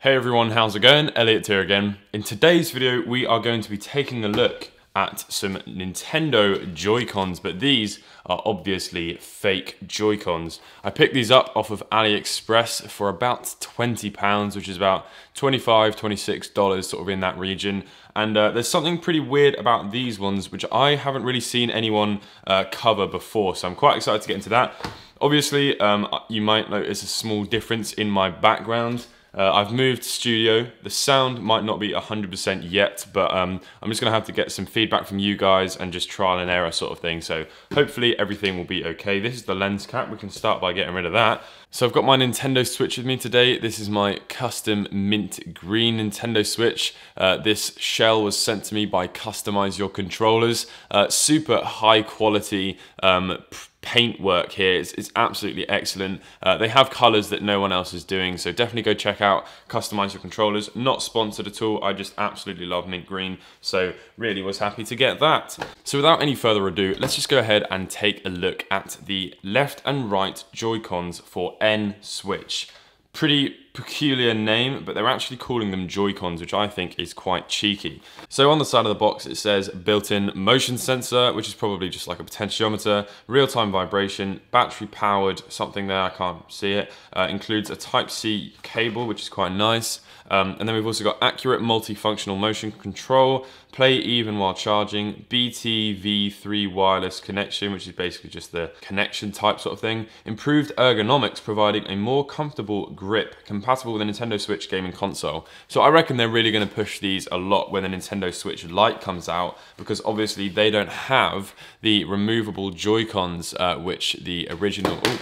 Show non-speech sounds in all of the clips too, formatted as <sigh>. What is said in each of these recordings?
Hey everyone, how's it going? Elliot here again. In today's video, we are going to be taking a look at some Nintendo Joy-Cons, but these are obviously fake Joy-Cons. I picked these up off of AliExpress for about 20 pounds, which is about 25, 26 dollars sort of in that region. And uh, there's something pretty weird about these ones, which I haven't really seen anyone uh, cover before. So I'm quite excited to get into that. Obviously, um, you might notice a small difference in my background. Uh, I've moved studio. The sound might not be 100% yet, but um, I'm just gonna have to get some feedback from you guys and just trial and error sort of thing. So hopefully everything will be okay. This is the lens cap. We can start by getting rid of that. So I've got my Nintendo Switch with me today. This is my custom mint green Nintendo Switch. Uh, this shell was sent to me by Customize Your Controllers. Uh, super high quality um, paintwork here is, is absolutely excellent. Uh, they have colors that no one else is doing, so definitely go check out Customize Your Controllers. Not sponsored at all, I just absolutely love mint green, so really was happy to get that. So without any further ado, let's just go ahead and take a look at the left and right Joy-Cons for N Switch pretty peculiar name, but they're actually calling them Joy-Cons, which I think is quite cheeky. So on the side of the box, it says built-in motion sensor, which is probably just like a potentiometer, real-time vibration, battery-powered, something there, I can't see it, uh, includes a Type-C cable, which is quite nice, um, and then we've also got accurate multifunctional motion control, play even while charging, BTV3 wireless connection, which is basically just the connection type sort of thing, improved ergonomics providing a more comfortable grip compatible with a Nintendo Switch gaming console. So I reckon they're really going to push these a lot when the Nintendo Switch Lite comes out because obviously they don't have the removable Joy-Cons uh, which the original... Ooh,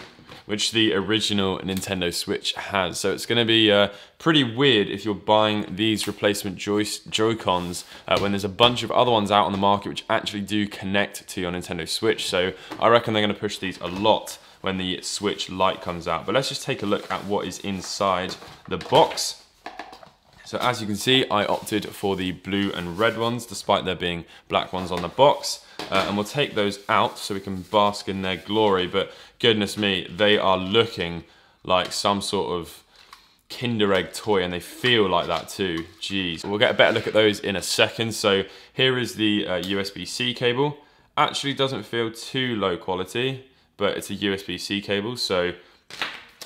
which the original Nintendo Switch has. So it's going to be uh, pretty weird if you're buying these replacement Joy Joy-Cons uh, when there's a bunch of other ones out on the market which actually do connect to your Nintendo Switch. So I reckon they're going to push these a lot when the Switch Lite comes out. But let's just take a look at what is inside the box. So as you can see, I opted for the blue and red ones, despite there being black ones on the box. Uh, and we'll take those out so we can bask in their glory. But goodness me, they are looking like some sort of Kinder Egg toy and they feel like that too. Jeez. We'll get a better look at those in a second. So here is the uh, USB-C cable. Actually doesn't feel too low quality, but it's a USB-C cable. So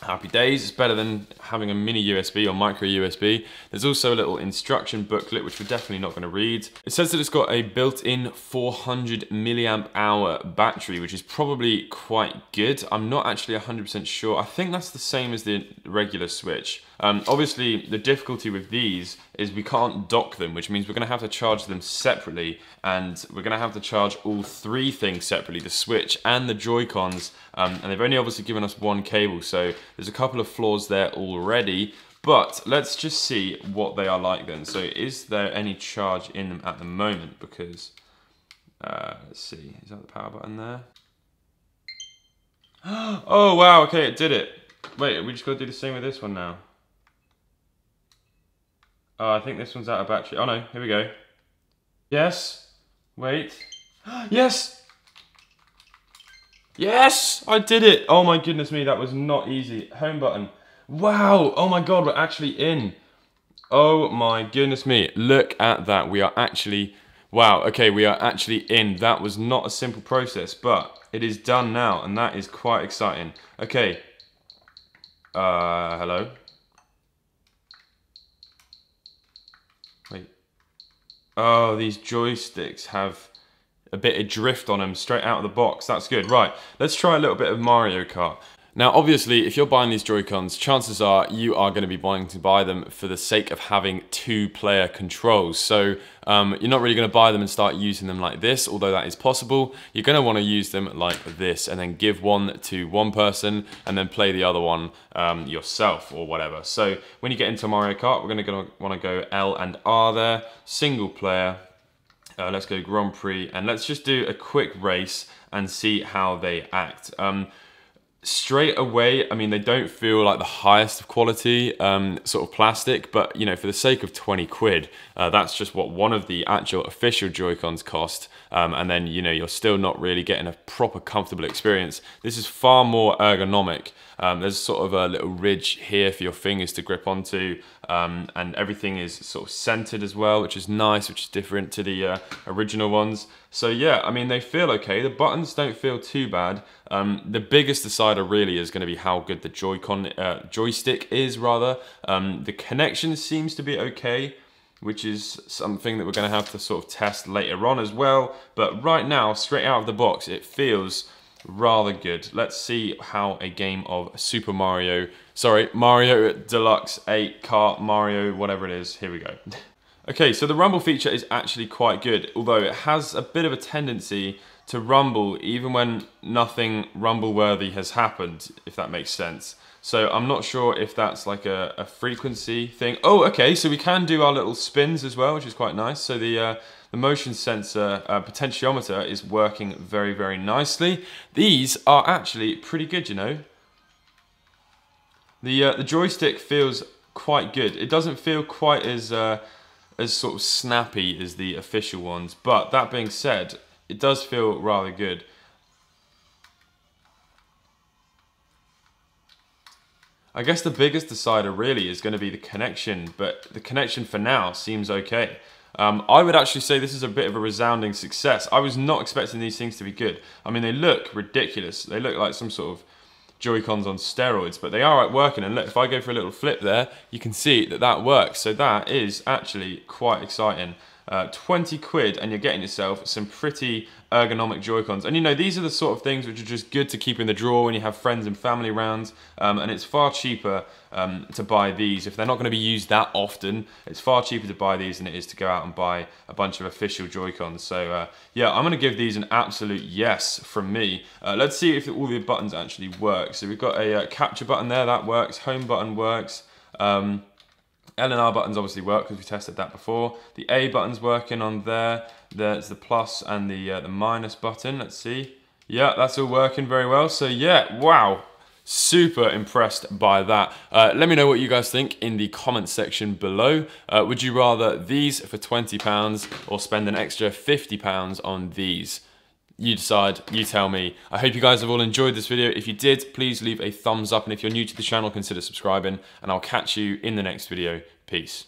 Happy days, it's better than having a mini USB or micro USB. There's also a little instruction booklet, which we're definitely not gonna read. It says that it's got a built-in 400 milliamp hour battery, which is probably quite good. I'm not actually 100% sure. I think that's the same as the regular Switch. Um, obviously, the difficulty with these is we can't dock them, which means we're going to have to charge them separately, and we're going to have to charge all three things separately, the Switch and the Joy-Cons, um, and they've only obviously given us one cable, so there's a couple of flaws there already, but let's just see what they are like then. So is there any charge in them at the moment? Because, uh, let's see, is that the power button there? <gasps> Oh wow, okay, it did it. Wait, we just got to do the same with this one now. Oh, I think this one's out of battery. Oh no, here we go. Yes. Wait. <gasps> yes! Yes! I did it! Oh my goodness me, that was not easy. Home button. Wow! Oh my god, we're actually in. Oh my goodness me. Look at that. We are actually... Wow, okay, we are actually in. That was not a simple process, but it is done now, and that is quite exciting. Okay. Uh, hello? Oh, these joysticks have a bit of drift on them straight out of the box. That's good. Right, let's try a little bit of Mario Kart. Now, obviously, if you're buying these Joy-Cons, chances are you are going to be wanting to buy them for the sake of having two-player controls. So um, you're not really going to buy them and start using them like this, although that is possible. You're going to want to use them like this and then give one to one person and then play the other one um, yourself or whatever. So when you get into Mario Kart, we're going to want to go L and R there, single player, uh, let's go Grand Prix, and let's just do a quick race and see how they act. Um, straight away, I mean, they don't feel like the highest of quality um, sort of plastic, but you know, for the sake of 20 quid, uh, that's just what one of the actual official Joy-Cons cost. Um, and then, you know, you're still not really getting a proper comfortable experience. This is far more ergonomic. Um, there's sort of a little ridge here for your fingers to grip onto, um, and everything is sort of centered as well, which is nice, which is different to the uh, original ones. So yeah, I mean, they feel okay. The buttons don't feel too bad. Um, the biggest decider really is going to be how good the Joy-Con uh, joystick is, rather. Um, the connection seems to be okay which is something that we're going to have to sort of test later on as well. But right now, straight out of the box, it feels rather good. Let's see how a game of Super Mario, sorry, Mario Deluxe 8 Kart Mario, whatever it is, here we go. <laughs> okay, so the rumble feature is actually quite good, although it has a bit of a tendency to rumble even when nothing rumble worthy has happened, if that makes sense. So I'm not sure if that's like a, a, frequency thing. Oh, okay, so we can do our little spins as well, which is quite nice. So the, uh, the motion sensor uh, potentiometer is working very, very nicely. These are actually pretty good, you know. The, uh, the joystick feels quite good. It doesn't feel quite as, uh, as sort of snappy as the official ones, but that being said, it does feel rather good. I guess the biggest decider really is going to be the connection, but the connection for now seems okay. Um, I would actually say this is a bit of a resounding success. I was not expecting these things to be good. I mean, they look ridiculous. They look like some sort of Joy-Cons on steroids, but they are working. And look, if I go for a little flip there, you can see that that works. So that is actually quite exciting uh, 20 quid and you're getting yourself some pretty ergonomic Joy-Cons. And you know, these are the sort of things which are just good to keep in the drawer when you have friends and family around. Um, and it's far cheaper um, to buy these. If they're not going to be used that often, it's far cheaper to buy these than it is to go out and buy a bunch of official Joy-Cons. So uh, yeah, I'm going to give these an absolute yes from me. Uh, let's see if all the buttons actually work. So we've got a uh, capture button there, that works. Home button works. Um, L and R buttons obviously work because we tested that before. The A button's working on there. There's the plus and the, uh, the minus button. Let's see. Yeah, that's all working very well. So yeah, wow. Super impressed by that. Uh, let me know what you guys think in the comments section below. Uh, would you rather these for £20 or spend an extra £50 on these? You decide, you tell me. I hope you guys have all enjoyed this video. If you did, please leave a thumbs up. And if you're new to the channel, consider subscribing. And I'll catch you in the next video. Peace.